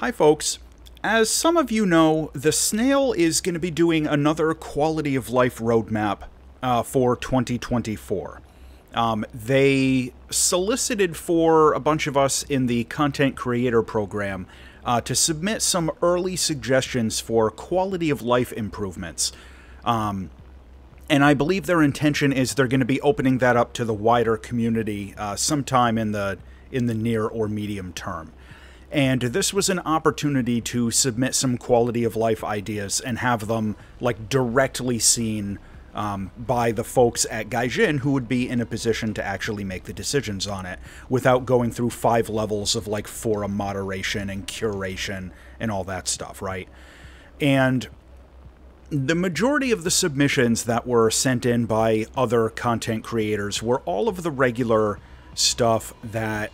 Hi, folks. As some of you know, the Snail is going to be doing another quality of life roadmap uh, for 2024. Um, they solicited for a bunch of us in the content creator program uh, to submit some early suggestions for quality of life improvements. Um, and I believe their intention is they're going to be opening that up to the wider community uh, sometime in the in the near or medium term. And this was an opportunity to submit some quality of life ideas and have them like directly seen um, by the folks at Gaijin who would be in a position to actually make the decisions on it without going through five levels of like forum moderation and curation and all that stuff, right? And the majority of the submissions that were sent in by other content creators were all of the regular stuff that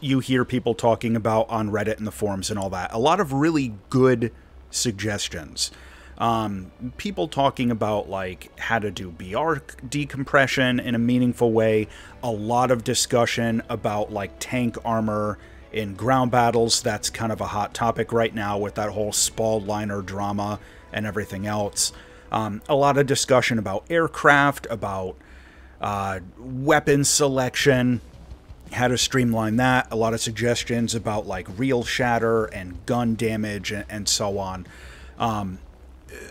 you hear people talking about on Reddit and the forums and all that. A lot of really good suggestions. Um, people talking about like how to do BR decompression in a meaningful way. A lot of discussion about like tank armor in ground battles. That's kind of a hot topic right now with that whole Spall liner drama and everything else. Um, a lot of discussion about aircraft, about uh, weapon selection, how to streamline that. A lot of suggestions about like real shatter and gun damage and, and so on. Um,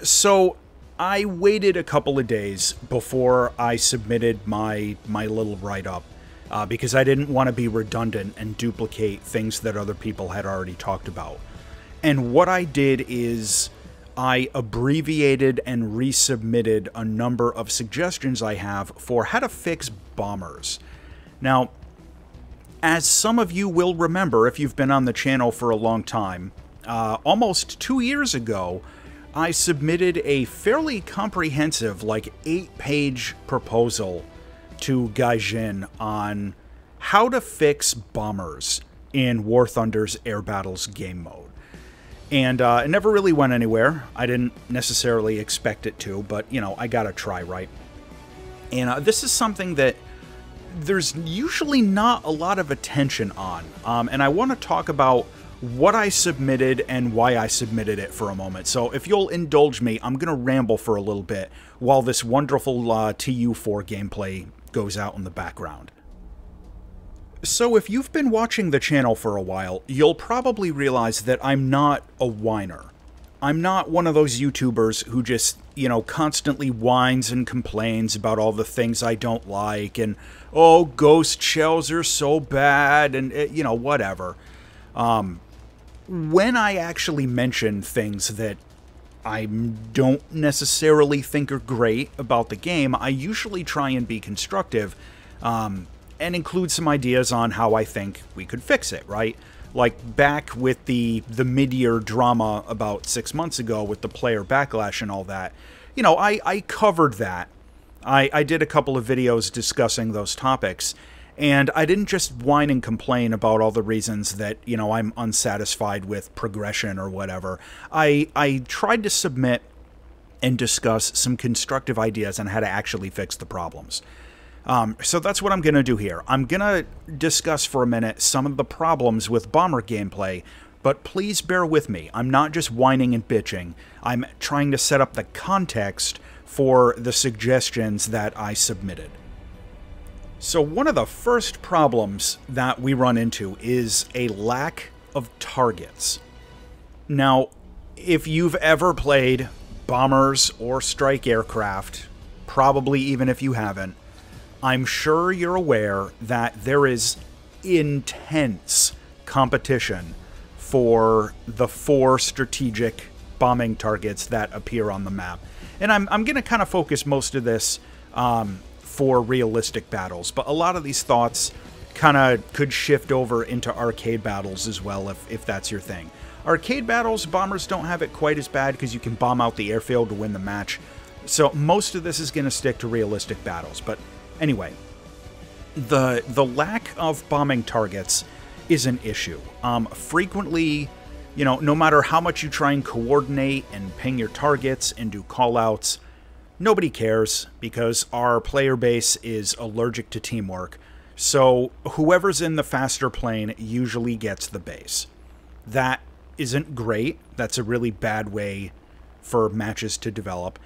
so I waited a couple of days before I submitted my my little write up uh, because I didn't want to be redundant and duplicate things that other people had already talked about. And what I did is I abbreviated and resubmitted a number of suggestions I have for how to fix bombers. Now, as some of you will remember if you've been on the channel for a long time, uh, almost two years ago, I submitted a fairly comprehensive, like eight page proposal to Gaijin on how to fix bombers in War Thunder's Air Battles game mode. And uh, it never really went anywhere. I didn't necessarily expect it to, but you know, I gotta try, right? And uh, this is something that there's usually not a lot of attention on. Um, and I want to talk about what I submitted and why I submitted it for a moment. So if you'll indulge me, I'm going to ramble for a little bit while this wonderful uh, TU4 gameplay goes out in the background. So if you've been watching the channel for a while, you'll probably realize that I'm not a whiner. I'm not one of those YouTubers who just, you know, constantly whines and complains about all the things I don't like and, oh, ghost shells are so bad and, eh, you know, whatever. Um, when I actually mention things that I don't necessarily think are great about the game, I usually try and be constructive um, and include some ideas on how I think we could fix it, right? Like back with the the mid-year drama about six months ago with the player backlash and all that, you know, I, I covered that. I, I did a couple of videos discussing those topics, and I didn't just whine and complain about all the reasons that, you know, I'm unsatisfied with progression or whatever. I I tried to submit and discuss some constructive ideas on how to actually fix the problems. Um, so that's what I'm going to do here. I'm going to discuss for a minute some of the problems with Bomber gameplay, but please bear with me. I'm not just whining and bitching. I'm trying to set up the context for the suggestions that I submitted. So one of the first problems that we run into is a lack of targets. Now, if you've ever played bombers or strike aircraft, probably even if you haven't, I'm sure you're aware that there is intense competition for the four strategic bombing targets that appear on the map. And I'm, I'm going to kind of focus most of this um, for realistic battles, but a lot of these thoughts kind of could shift over into arcade battles as well if, if that's your thing. Arcade battles, bombers don't have it quite as bad because you can bomb out the airfield to win the match. So most of this is going to stick to realistic battles, but Anyway, the the lack of bombing targets is an issue. Um, frequently, you know, no matter how much you try and coordinate and ping your targets and do callouts, nobody cares because our player base is allergic to teamwork. So whoever's in the faster plane usually gets the base. That isn't great. That's a really bad way for matches to develop.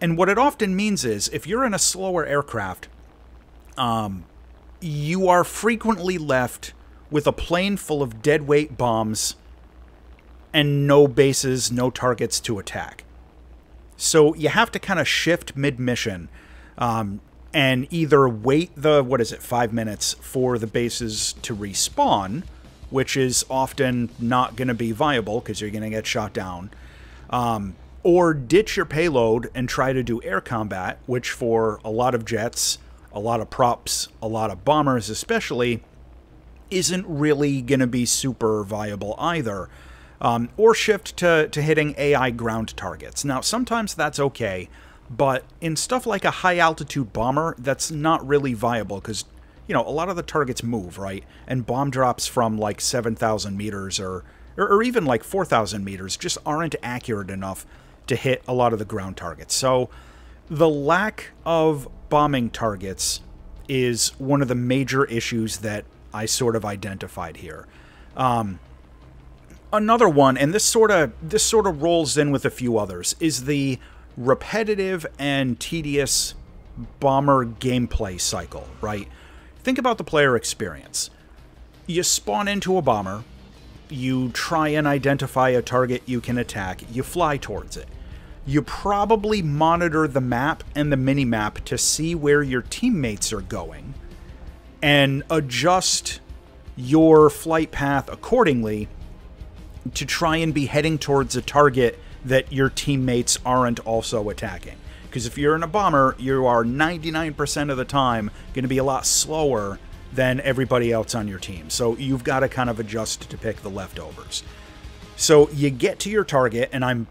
And what it often means is if you're in a slower aircraft, um, you are frequently left with a plane full of dead weight bombs and no bases, no targets to attack. So you have to kind of shift mid mission um, and either wait the, what is it, five minutes for the bases to respawn, which is often not going to be viable because you're going to get shot down, um, or ditch your payload and try to do air combat, which for a lot of jets, a lot of props, a lot of bombers especially, isn't really going to be super viable either. Um, or shift to, to hitting AI ground targets. Now, sometimes that's okay, but in stuff like a high altitude bomber, that's not really viable because, you know, a lot of the targets move, right? And bomb drops from like 7,000 meters or, or, or even like 4,000 meters just aren't accurate enough to hit a lot of the ground targets. So the lack of bombing targets is one of the major issues that I sort of identified here. Um, another one, and this sort of this sort of rolls in with a few others, is the repetitive and tedious bomber gameplay cycle. Right? Think about the player experience. You spawn into a bomber, you try and identify a target you can attack, you fly towards it. You probably monitor the map and the mini map to see where your teammates are going and adjust your flight path accordingly to try and be heading towards a target that your teammates aren't also attacking. Because if you're in a bomber, you are 99% of the time going to be a lot slower than everybody else on your team. So you've got to kind of adjust to pick the leftovers. So you get to your target, and I'm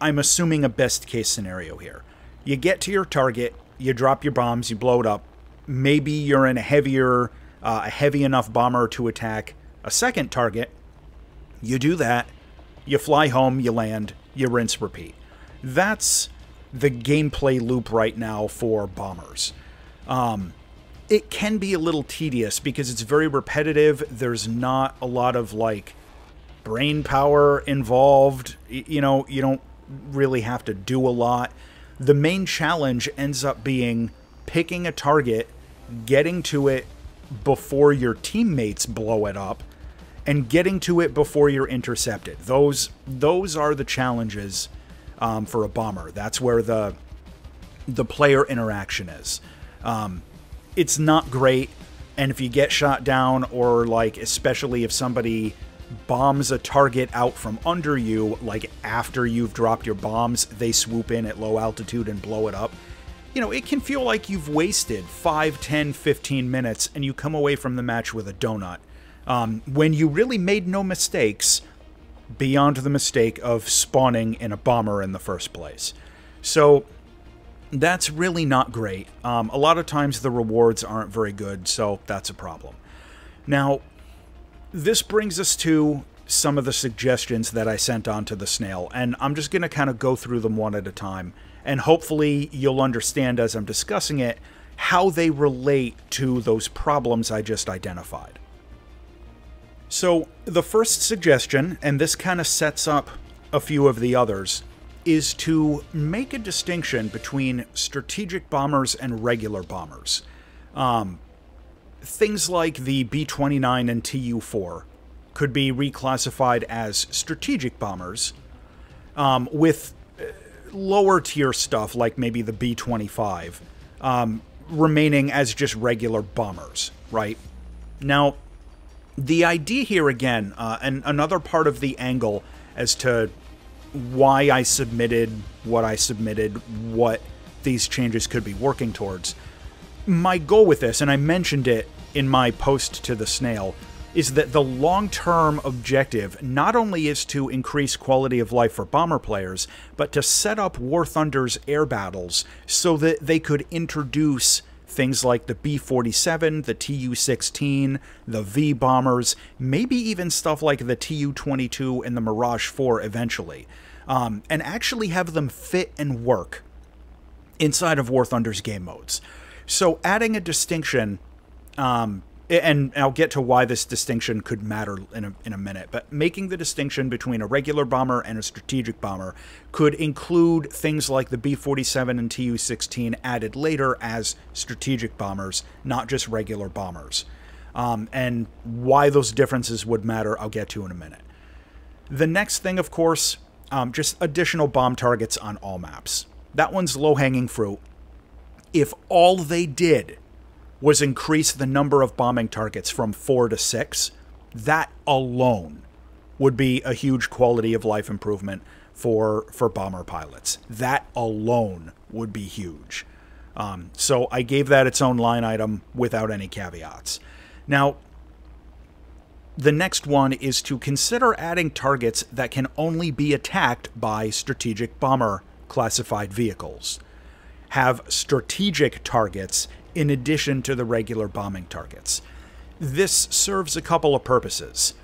I'm assuming a best case scenario here. You get to your target, you drop your bombs, you blow it up. Maybe you're in a heavier, uh, a heavy enough bomber to attack a second target, you do that, you fly home, you land, you rinse, repeat. That's the gameplay loop right now for bombers. Um, it can be a little tedious because it's very repetitive. There's not a lot of like brain power involved. You know, you don't really have to do a lot. The main challenge ends up being picking a target, getting to it before your teammates blow it up, and getting to it before you're intercepted. Those those are the challenges um, for a bomber. That's where the the player interaction is. Um, it's not great, and if you get shot down, or like especially if somebody bombs a target out from under you, like after you've dropped your bombs, they swoop in at low altitude and blow it up. You know, it can feel like you've wasted 5, 10, 15 minutes and you come away from the match with a donut um, when you really made no mistakes beyond the mistake of spawning in a bomber in the first place. So that's really not great. Um, a lot of times the rewards aren't very good, so that's a problem. Now, this brings us to some of the suggestions that I sent on to the snail, and I'm just going to kind of go through them one at a time, and hopefully you'll understand as I'm discussing it how they relate to those problems I just identified. So, the first suggestion, and this kind of sets up a few of the others, is to make a distinction between strategic bombers and regular bombers. Um, things like the B 29 and Tu 4 could be reclassified as strategic bombers, um, with uh, lower tier stuff like maybe the B 25 um, remaining as just regular bombers, right? Now, the idea here again, uh, and another part of the angle as to why I submitted what I submitted, what these changes could be working towards. My goal with this, and I mentioned it in my post to the snail, is that the long term objective not only is to increase quality of life for bomber players, but to set up War Thunder's air battles so that they could introduce things like the B 47, the Tu 16, the V bombers, maybe even stuff like the Tu 22 and the Mirage 4 eventually, um, and actually have them fit and work inside of War Thunder's game modes. So adding a distinction um, and I'll get to why this distinction could matter in a, in a minute, but making the distinction between a regular bomber and a strategic bomber could include things like the B 47 and Tu 16 added later as strategic bombers, not just regular bombers. Um, and why those differences would matter, I'll get to in a minute. The next thing, of course, um, just additional bomb targets on all maps. That one's low hanging fruit. If all they did was increase the number of bombing targets from four to six, that alone would be a huge quality of life improvement for for bomber pilots. That alone would be huge. Um, so I gave that its own line item without any caveats. Now, the next one is to consider adding targets that can only be attacked by strategic bomber classified vehicles. Have strategic targets in addition to the regular bombing targets. This serves a couple of purposes.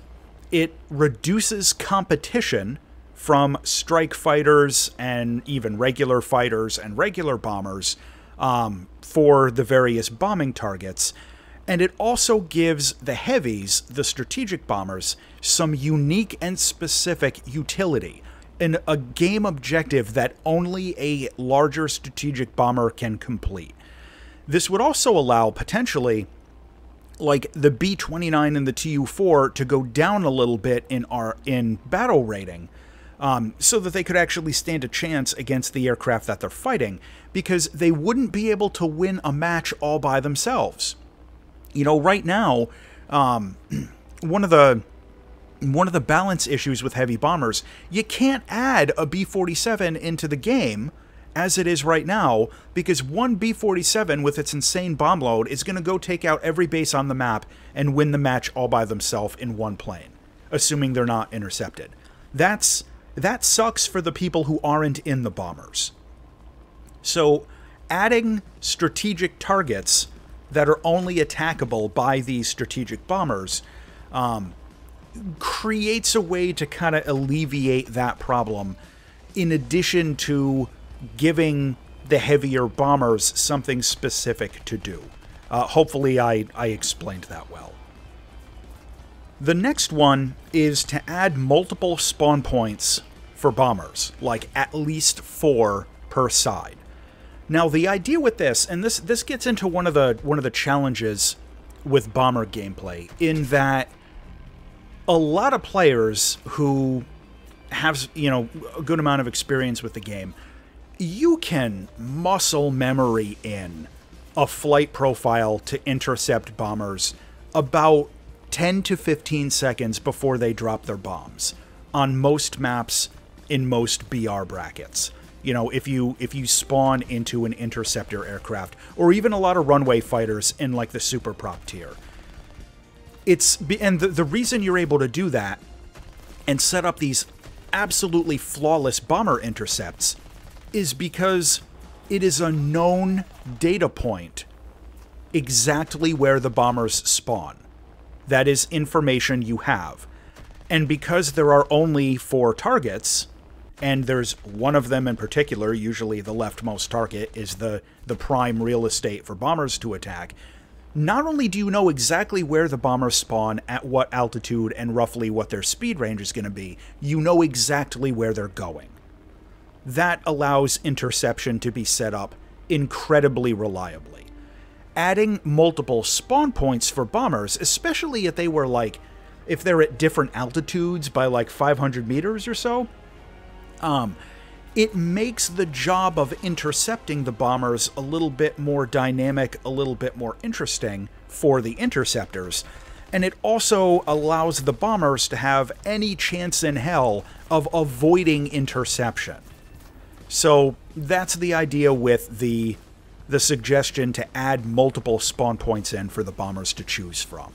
It reduces competition from strike fighters and even regular fighters and regular bombers um, for the various bombing targets. And it also gives the heavies, the strategic bombers, some unique and specific utility and a game objective that only a larger strategic bomber can complete. This would also allow potentially like the B29 and the TU4 to go down a little bit in our in battle rating. Um, so that they could actually stand a chance against the aircraft that they're fighting, because they wouldn't be able to win a match all by themselves. You know, right now, um, one of the one of the balance issues with heavy bombers, you can't add a B-47 into the game as it is right now because one B-47 with its insane bomb load is going to go take out every base on the map and win the match all by themselves in one plane, assuming they're not intercepted. That's that sucks for the people who aren't in the bombers. So, adding strategic targets that are only attackable by these strategic bombers um, creates a way to kind of alleviate that problem in addition to giving the heavier bombers something specific to do. Uh, hopefully, I, I explained that well. The next one is to add multiple spawn points for bombers, like at least four per side. Now, the idea with this, and this this gets into one of the one of the challenges with bomber gameplay, in that a lot of players who have you know a good amount of experience with the game you can muscle memory in a flight profile to intercept bombers about 10 to 15 seconds before they drop their bombs on most maps in most BR brackets. You know, if you if you spawn into an interceptor aircraft or even a lot of runway fighters in like the super prop tier. It's and the, the reason you're able to do that and set up these absolutely flawless bomber intercepts is because it is a known data point exactly where the bombers spawn. That is information you have. And because there are only four targets, and there's one of them in particular, usually the leftmost target is the, the prime real estate for bombers to attack, not only do you know exactly where the bombers spawn, at what altitude, and roughly what their speed range is going to be, you know exactly where they're going that allows interception to be set up incredibly reliably. Adding multiple spawn points for bombers, especially if they were like, if they're at different altitudes by like 500 meters or so, um, it makes the job of intercepting the bombers a little bit more dynamic, a little bit more interesting for the interceptors. And it also allows the bombers to have any chance in hell of avoiding interception. So that's the idea with the the suggestion to add multiple spawn points in for the bombers to choose from.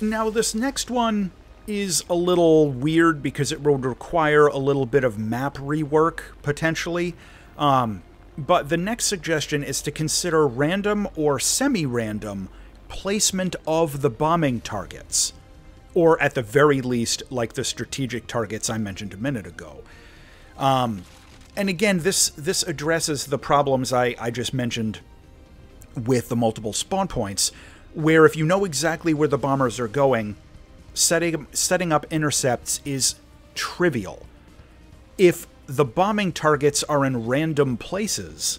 Now this next one is a little weird because it would require a little bit of map rework potentially. Um, but the next suggestion is to consider random or semi-random placement of the bombing targets, or at the very least, like the strategic targets I mentioned a minute ago. Um, and again, this this addresses the problems I, I just mentioned with the multiple spawn points. where if you know exactly where the bombers are going, setting setting up intercepts is trivial. If the bombing targets are in random places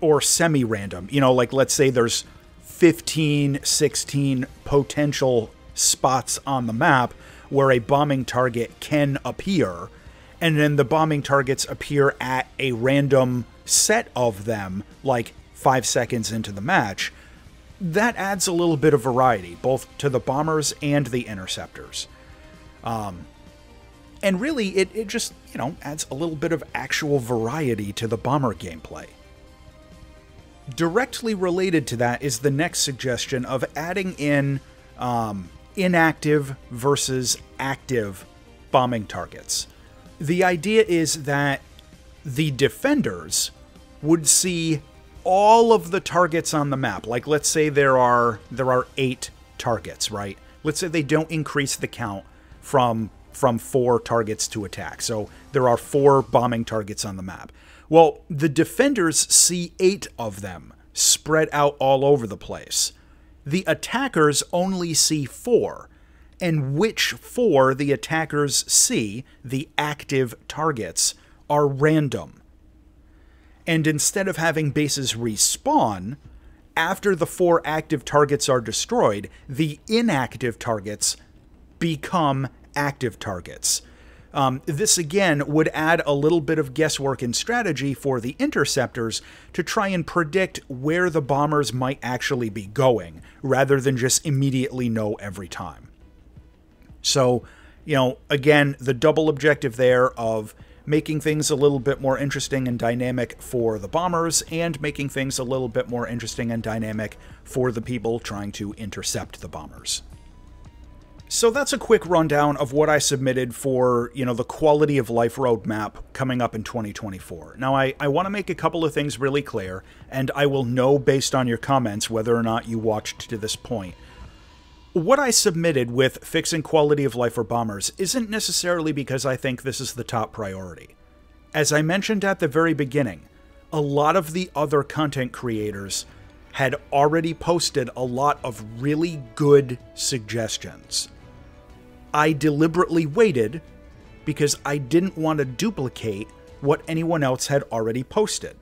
or semi-random, you know, like let's say there's 15, 16 potential spots on the map where a bombing target can appear, and then the bombing targets appear at a random set of them, like five seconds into the match, that adds a little bit of variety, both to the bombers and the interceptors. Um, and really, it, it just, you know, adds a little bit of actual variety to the bomber gameplay. Directly related to that is the next suggestion of adding in um, inactive versus active bombing targets. The idea is that the defenders would see all of the targets on the map. Like let's say there are there are 8 targets, right? Let's say they don't increase the count from from 4 targets to attack. So there are 4 bombing targets on the map. Well, the defenders see 8 of them spread out all over the place. The attackers only see 4 and which four the attackers see, the active targets, are random. And instead of having bases respawn, after the four active targets are destroyed, the inactive targets become active targets. Um, this again would add a little bit of guesswork and strategy for the interceptors to try and predict where the bombers might actually be going, rather than just immediately know every time. So, you know, again, the double objective there of making things a little bit more interesting and dynamic for the bombers and making things a little bit more interesting and dynamic for the people trying to intercept the bombers. So that's a quick rundown of what I submitted for, you know, the quality of life roadmap coming up in 2024. Now, I, I want to make a couple of things really clear, and I will know based on your comments whether or not you watched to this point. What I submitted with fixing quality of life for bombers isn't necessarily because I think this is the top priority. As I mentioned at the very beginning, a lot of the other content creators had already posted a lot of really good suggestions. I deliberately waited because I didn't want to duplicate what anyone else had already posted.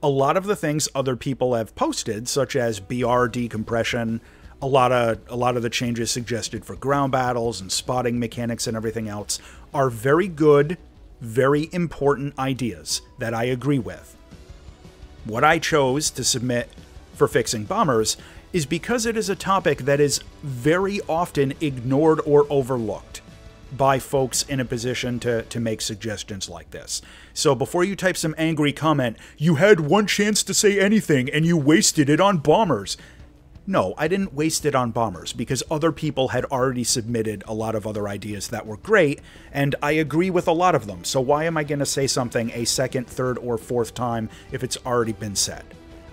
A lot of the things other people have posted, such as BR decompression, a lot of a lot of the changes suggested for ground battles and spotting mechanics and everything else are very good, very important ideas that I agree with. What I chose to submit for fixing bombers is because it is a topic that is very often ignored or overlooked by folks in a position to, to make suggestions like this. So before you type some angry comment, you had one chance to say anything and you wasted it on bombers. No, I didn't waste it on bombers because other people had already submitted a lot of other ideas that were great, and I agree with a lot of them. So why am I going to say something a second, third, or fourth time if it's already been said?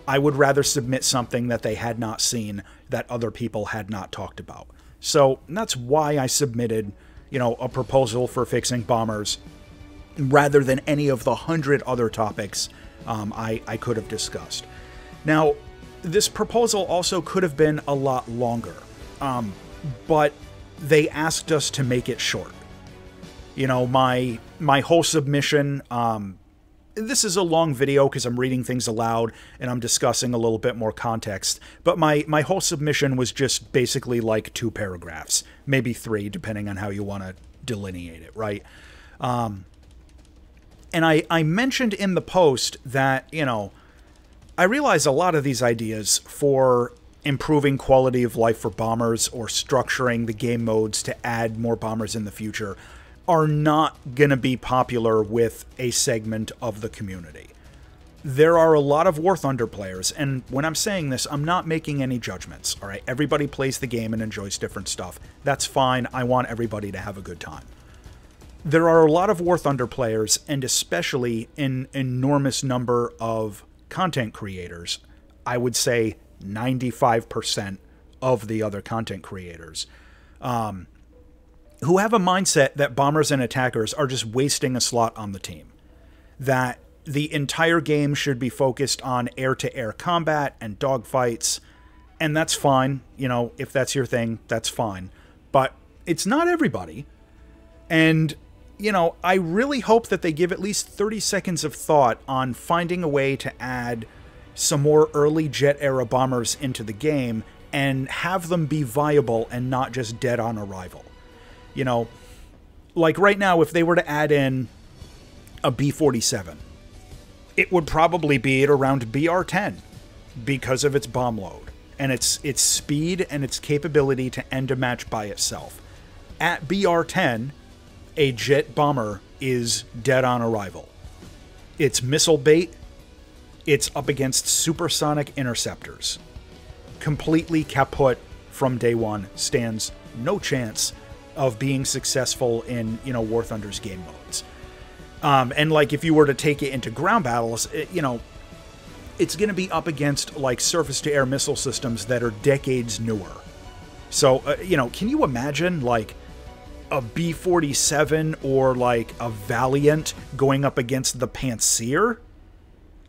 I would rather submit something that they had not seen that other people had not talked about. So that's why I submitted, you know, a proposal for fixing bombers rather than any of the hundred other topics um, I, I could have discussed. Now, this proposal also could have been a lot longer, um, but they asked us to make it short. You know, my my whole submission. Um, this is a long video because I'm reading things aloud and I'm discussing a little bit more context. But my my whole submission was just basically like two paragraphs, maybe three, depending on how you want to delineate it, right? Um, and I I mentioned in the post that you know I realize a lot of these ideas for improving quality of life for bombers or structuring the game modes to add more bombers in the future are not going to be popular with a segment of the community. There are a lot of War Thunder players, and when I'm saying this, I'm not making any judgments, all right? Everybody plays the game and enjoys different stuff. That's fine. I want everybody to have a good time. There are a lot of War Thunder players, and especially an enormous number of content creators, I would say 95% of the other content creators, um, who have a mindset that bombers and attackers are just wasting a slot on the team. That the entire game should be focused on air to air combat and dogfights. And that's fine. You know, if that's your thing, that's fine. But it's not everybody. And, you know, I really hope that they give at least 30 seconds of thought on finding a way to add some more early jet era bombers into the game and have them be viable and not just dead on arrival. You know, like right now, if they were to add in a B 47, it would probably be at around BR 10 because of its bomb load and its its speed and its capability to end a match by itself. At BR 10, a jet bomber is dead on arrival. It's missile bait. It's up against supersonic interceptors. Completely kaput from day one. Stands no chance of being successful in you know War Thunder's game modes. Um, and like if you were to take it into ground battles, it, you know, it's going to be up against like surface to air missile systems that are decades newer. So uh, you know, can you imagine like a B forty seven or like a Valiant going up against the Pantsir?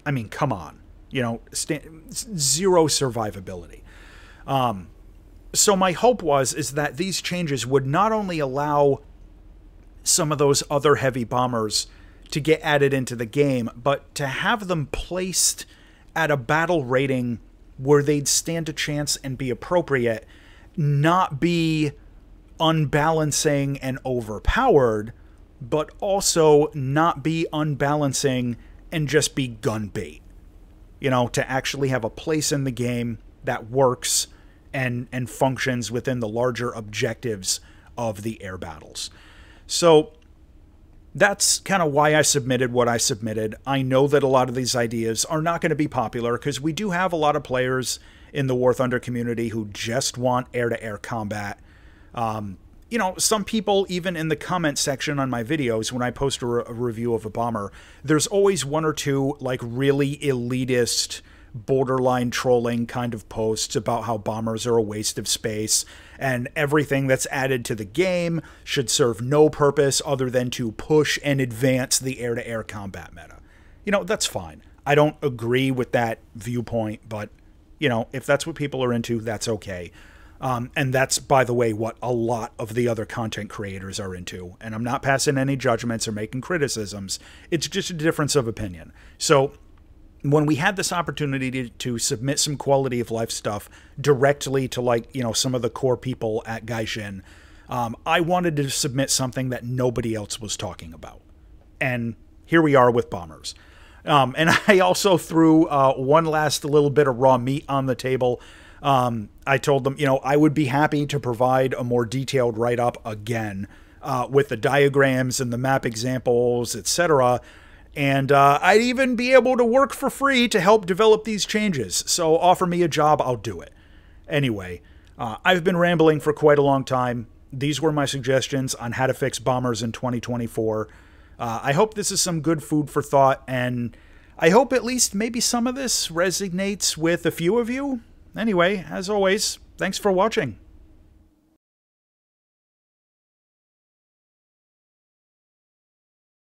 I mean, come on, you know, zero survivability. Um, so my hope was is that these changes would not only allow some of those other heavy bombers to get added into the game, but to have them placed at a battle rating where they'd stand a chance and be appropriate, not be unbalancing and overpowered, but also not be unbalancing and just be gun bait. You know, to actually have a place in the game that works and and functions within the larger objectives of the air battles. So that's kind of why I submitted what I submitted. I know that a lot of these ideas are not going to be popular because we do have a lot of players in the War Thunder community who just want air to air combat. Um, you know, some people, even in the comment section on my videos, when I post a, re- a review of a bomber, there's always one or two like really elitist borderline trolling kind of posts about how bombers are a waste of space and everything that's added to the game should serve no purpose other than to push and advance the air to air combat meta. You know, that's fine. I don't agree with that viewpoint, but, you know, if that's what people are into, that's okay. Um, and that's, by the way, what a lot of the other content creators are into. And I'm not passing any judgments or making criticisms. It's just a difference of opinion. So when we had this opportunity to, to, submit some quality of life stuff directly to like you know some of the core people at Gaijin, um, I wanted to submit something that nobody else was talking about, and here we are with bombers. Um, and I also threw uh, one last little bit of raw meat on the table. Um, I told them, you know, I would be happy to provide a more detailed write up again uh, with the diagrams and the map examples, etc. And uh, I'd even be able to work for free to help develop these changes. So offer me a job, I'll do it. Anyway, uh, I've been rambling for quite a long time. These were my suggestions on how to fix bombers in 2024. Uh, I hope this is some good food for thought, and I hope at least maybe some of this resonates with a few of you. Anyway, as always, thanks for watching.